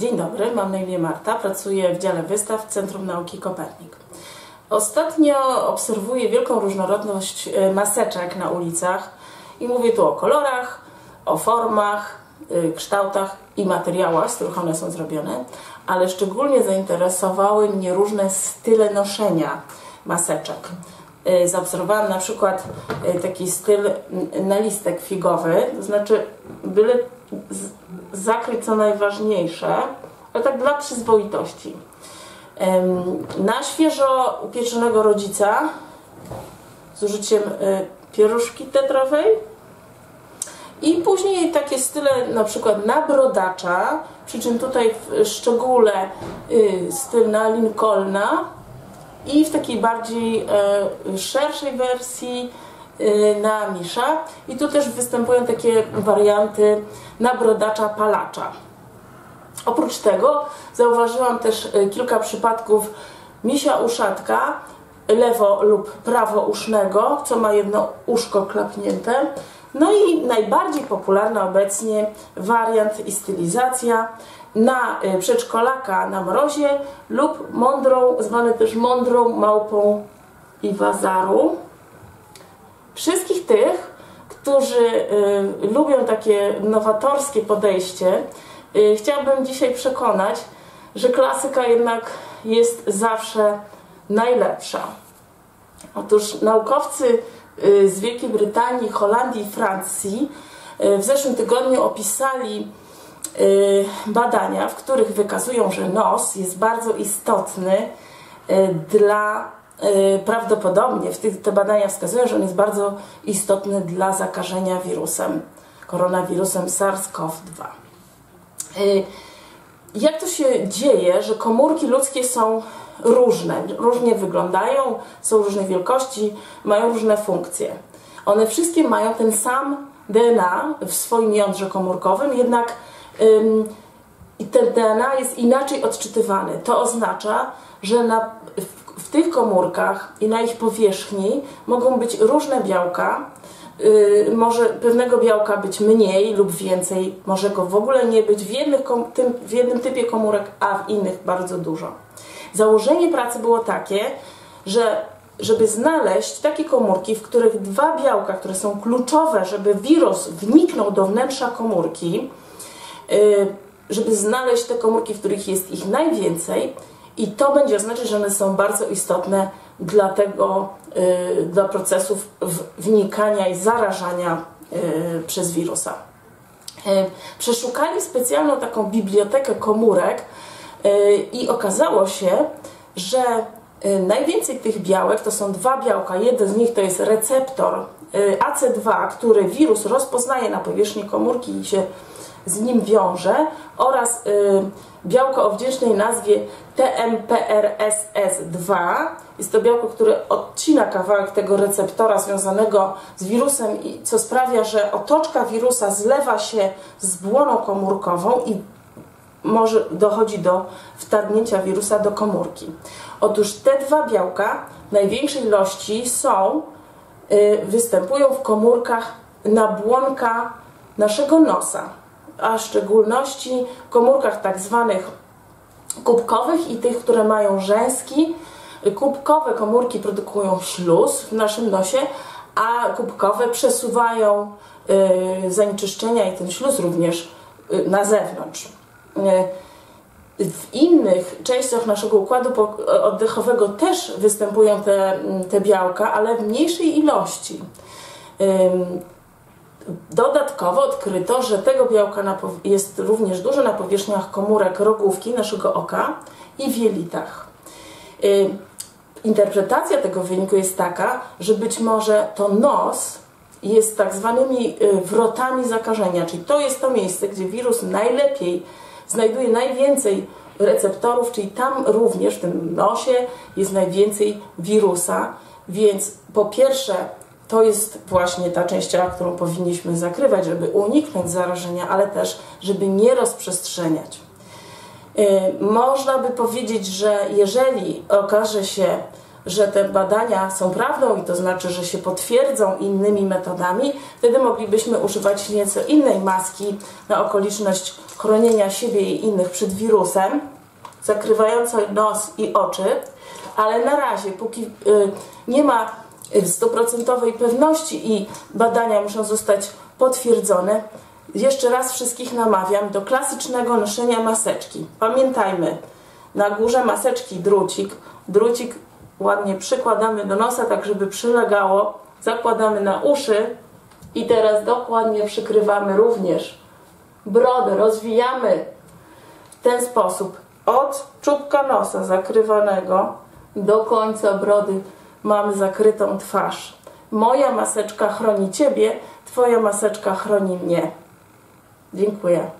Dzień dobry, mam na imię Marta, pracuję w dziale wystaw Centrum Nauki Kopernik. Ostatnio obserwuję wielką różnorodność e, maseczek na ulicach i mówię tu o kolorach, o formach, e, kształtach i materiałach, z których one są zrobione, ale szczególnie zainteresowały mnie różne style noszenia maseczek. E, zaobserwowałam na przykład taki styl na listek figowy, to znaczy byle zakryć co najważniejsze, ale tak dla przyzwoitości. Na świeżo upieczonego rodzica z użyciem e, pieruszki tetrowej i później takie style na przykład na brodacza, przy czym tutaj w szczególe y, styl na Lincolna i w takiej bardziej e, szerszej wersji na Misza i tu też występują takie warianty na brodacza palacza. Oprócz tego zauważyłam też e, kilka przypadków misia uszatka lewo lub prawo usznego, co ma jedno uszko klapnięte. No i najbardziej popularna obecnie wariant i stylizacja na e, przedszkolaka na mrozie lub mądrą, zwane też mądrą małpą i wazaru. Wszystkich tych, którzy y, lubią takie nowatorskie podejście, Y, chciałabym dzisiaj przekonać, że klasyka jednak jest zawsze najlepsza. Otóż naukowcy y, z Wielkiej Brytanii, Holandii i Francji w zeszłym tygodniu opisali badania, w których wykazują, że nos jest bardzo istotny dla prawdopodobnie, w te badania wskazują, że on jest bardzo istotny dla zakażenia wirusem, koronawirusem SARS-CoV-2. Y, jak to się dzieje, że komórki ludzkie są różne, różnie wyglądają, są różnej wielkości, mają różne funkcje. One wszystkie mają ten sam DNA w swoim jądrze komórkowym, jednak ten DNA jest inaczej odczytywany. To oznacza, że na, w, tych komórkach i na ich powierzchni mogą być różne białka, Y, może pewnego białka być mniej lub więcej, może go w ogóle nie być w, jednych, w jednym typie komórek, a w innych bardzo dużo. Założenie pracy było takie, że żeby znaleźć takie komórki, w których dwa białka, które są kluczowe, żeby wirus wniknął do wnętrza komórki, y, żeby znaleźć te komórki, w których jest ich najwięcej, i to będzie oznaczać, że one są bardzo istotne dla tego, y, dla procesów wnikania i zarażania y, przez wirusa. Y, przeszukali specjalną taką bibliotekę komórek i okazało się, że najwięcej tych białek to są dwa białka. Jeden z nich to jest receptor AC2, który wirus rozpoznaje na powierzchni komórki i się z nim wiąże oraz białko o wdzięcznej nazwie TMPRSS2. Jest to białko, które odcina kawałek tego receptora związanego z wirusem, co sprawia, że otoczka wirusa zlewa się z błoną komórkową i może dochodzi do wtargnięcia wirusa do komórki. Otóż te dwa białka w największej ilości są, y, występują w komórkach nabłonka naszego nosa a w szczególności komórkach tak zwanych kubkowych i tych, które mają rzęski. Kubkowe komórki produkują śluz w naszym nosie, a kubkowe przesuwają y, zanieczyszczenia i ten śluz również y, na zewnątrz. Y, w innych częściach naszego układu oddechowego też występują te, te białka, ale w mniejszej ilości. Dodatkowo odkryto, że tego białka jest również dużo na powierzchniach komórek rogówki naszego oka i w jelitach. Y, interpretacja tego wyniku jest taka, że być może to nos jest tak zwanymi y, wrotami zakażenia, czyli to jest to miejsce, gdzie wirus najlepiej znajduje najwięcej receptorów, czyli tam również w tym nosie jest najwięcej wirusa, więc po pierwsze to jest właśnie ta część ciała, którą powinniśmy zakrywać, żeby uniknąć zarażenia, ale też, żeby nie rozprzestrzeniać. Y, można by powiedzieć, że jeżeli okaże się że te badania są prawdą i to znaczy, że się potwierdzą innymi metodami, wtedy moglibyśmy używać nieco innej maski na okoliczność chronienia siebie i innych przed wirusem, zakrywającej nos i oczy, ale na razie, póki y, nie ma stuprocentowej pewności i badania muszą zostać potwierdzone, jeszcze raz wszystkich namawiam do klasycznego noszenia maseczki. Pamiętajmy, na górze maseczki drucik, drucik ładnie przykładamy do nosa, tak żeby przylegało, zakładamy na uszy i teraz dokładnie przykrywamy również brodę, rozwijamy w ten sposób. Od czubka nosa zakrywanego do końca brody mamy zakrytą twarz. Moja maseczka chroni Ciebie, Twoja maseczka chroni mnie. Dziękuję.